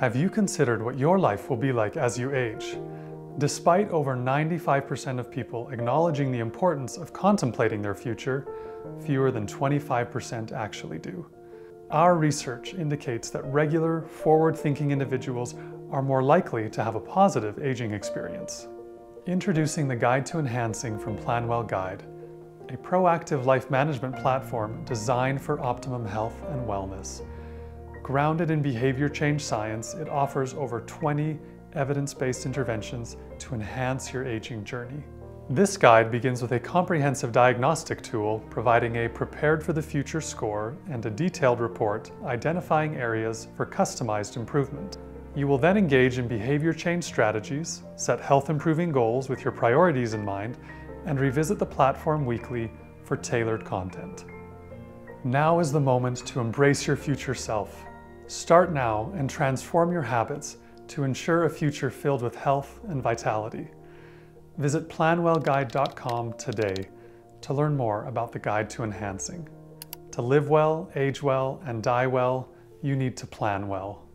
Have you considered what your life will be like as you age? Despite over 95% of people acknowledging the importance of contemplating their future, fewer than 25% actually do. Our research indicates that regular, forward-thinking individuals are more likely to have a positive aging experience. Introducing the Guide to Enhancing from Plan Well Guide, a proactive life management platform designed for optimum health and wellness. Grounded in behavior change science, it offers over 20 evidence-based interventions to enhance your aging journey. This guide begins with a comprehensive diagnostic tool providing a prepared for the future score and a detailed report identifying areas for customized improvement. You will then engage in behavior change strategies, set health improving goals with your priorities in mind, and revisit the platform weekly for tailored content. Now is the moment to embrace your future self Start now and transform your habits to ensure a future filled with health and vitality. Visit planwellguide.com today to learn more about the Guide to Enhancing. To live well, age well, and die well, you need to plan well.